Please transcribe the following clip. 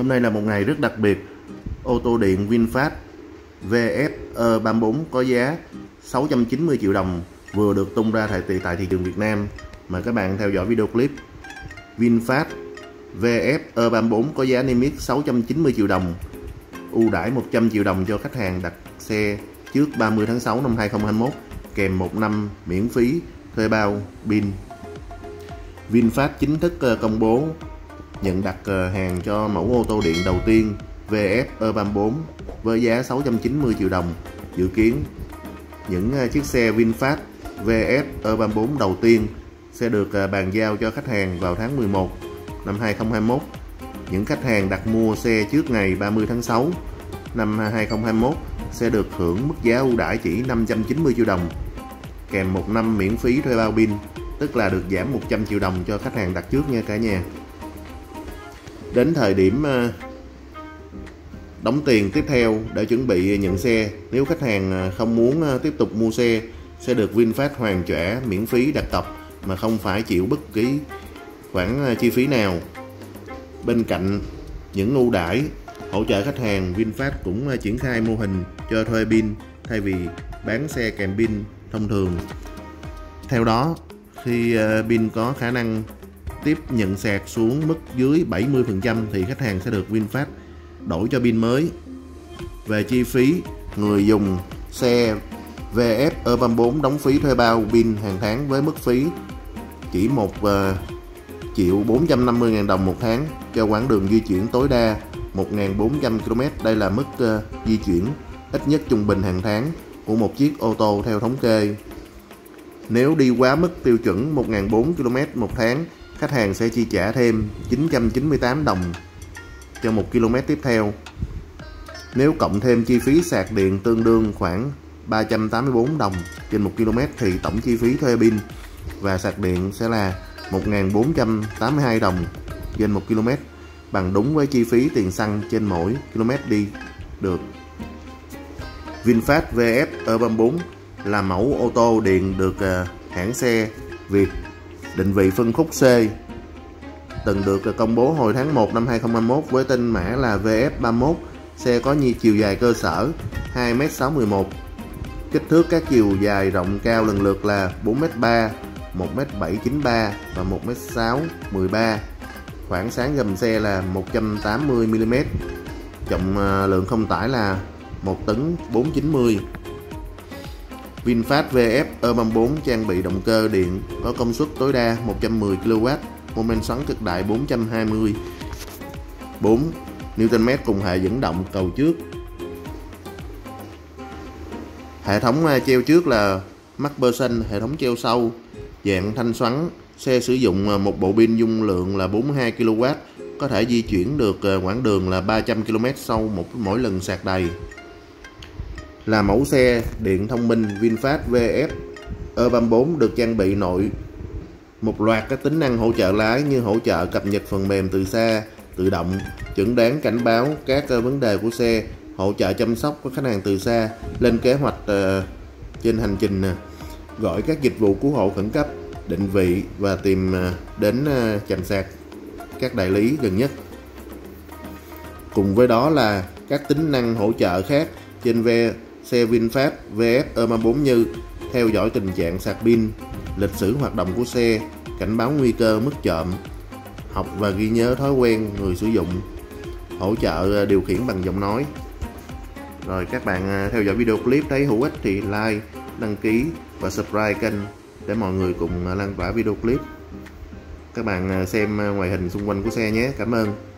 Hôm nay là một ngày rất đặc biệt. Ô tô điện VinFast VF34 có giá 690 triệu đồng vừa được tung ra tại, tại thị trường Việt Nam. Mời các bạn theo dõi video clip. VinFast VF34 có giá niêm yết 690 triệu đồng. ưu đãi 100 triệu đồng cho khách hàng đặt xe trước 30 tháng 6 năm 2021 kèm một năm miễn phí thuê bao pin. VinFast chính thức ờ, công bố nhận đặt ờ, hàng cho mẫu ô tô điện đầu tiên VF E34 với giá 690 triệu đồng. Dự kiến, những ờ, chiếc xe VinFast VF E34 đầu tiên sẽ được ờ, bàn giao cho khách hàng vào tháng 11 năm 2021. Những khách hàng đặt mua xe trước ngày 30 tháng 6 năm 2021 sẽ được hưởng mức giá ưu đãi chỉ 590 triệu đồng, kèm một năm miễn phí thuê bao pin, tức là được giảm 100 triệu đồng cho khách hàng đặt trước nha cả nhà đến thời điểm ờ, đóng tiền tiếp theo để chuẩn bị nhận xe. Nếu khách hàng ờ, không muốn ờ, tiếp tục mua xe, sẽ được VinFast hoàn trả miễn phí đặt cọc mà không phải chịu bất kỳ khoản chi phí nào. Bên cạnh những ưu đãi hỗ trợ khách hàng, VinFast cũng triển khai mô hình cho thuê pin thay vì bán xe kèm pin thông thường. Theo đó, khi pin có khả năng tiếp nhận sạc xuống mức dưới 70% thì khách hàng sẽ được VinFast đổi cho pin mới về chi phí người dùng xe VF E34 đóng phí thuê bao pin hàng tháng với mức phí chỉ 1 ờ, triệu 450 000 đồng một tháng cho quãng đường di chuyển tối đa 1.400 km. Đây là mức uh, di chuyển ít nhất trung bình hàng tháng của một chiếc ô tô theo thống kê. Nếu đi quá mức tiêu chuẩn 1.400 km một tháng, khách hàng sẽ chi trả thêm 998 đồng cho một km tiếp theo. Nếu cộng thêm chi phí sạc điện tương đương khoảng 384 đồng trên 1 km thì tổng chi phí thuê pin và sạc điện sẽ là 1.482 đồng trên 1 km bằng đúng với chi phí tiền xăng trên mỗi km đi được. VinFast VF Urban 4 là mẫu ô tô điện được à, hãng xe Việt định vị phân khúc C. Từng được công bố hồi tháng 1 năm 2021 với tên mã là VF31 xe có nhiều chiều dài cơ sở 2m611 kích thước các chiều dài rộng cao lần lượt là 4m3 1m793 và 1m613 khoảng sáng gầm xe là 180mm trọng à, lượng không tải là 1 tấn 490 VinFast VF E34 trang bị động cơ điện có công suất tối đa 110 kW, mô men xoắn cực đại 420 4 Nm cùng hệ dẫn động cầu trước. Hệ thống à, treo trước là MacPherson, hệ thống treo sau dạng thanh xoắn. Xe sử dụng à, một bộ pin dung lượng là 42 kW, có thể di chuyển được à, quãng đường là 300 km sau một mỗi lần sạc đầy là mẫu xe điện thông minh VinFast VF E34 được trang bị nội một loạt các tính năng hỗ trợ lái như hỗ trợ cập nhật phần mềm từ xa, tự động, chẩn đoán cảnh báo các ờ, vấn đề của xe, hỗ trợ chăm sóc của khách hàng từ xa, lên kế hoạch ờ, trên hành trình ờ, gọi các dịch vụ cứu hộ khẩn cấp, định vị và tìm đến chành chạm sạc các đại lý gần nhất. Cùng với đó là các tính năng hỗ trợ khác trên ve xe VinFast VF E34 như theo dõi tình trạng sạc pin, lịch sử hoạt động của xe, cảnh báo nguy cơ mất trộm, học và ghi nhớ thói quen người sử dụng, hỗ trợ ờ, điều khiển bằng giọng nói. Rồi các bạn ờ, theo dõi video clip thấy hữu ích thì like, đăng ký và subscribe kênh để mọi người cùng ờ, lan tỏa video clip. Các bạn xem ngoại hình xung quanh của xe nhé. Cảm ơn.